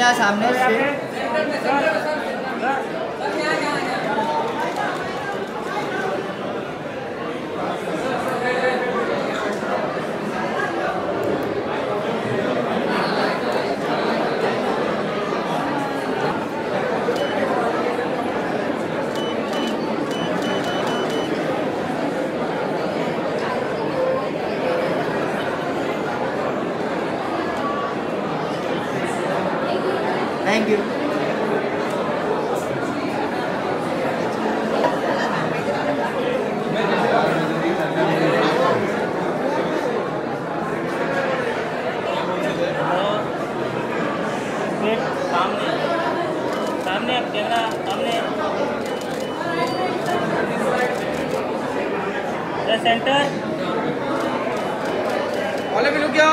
यहाँ सामने thank you centre वाले मिलो क्या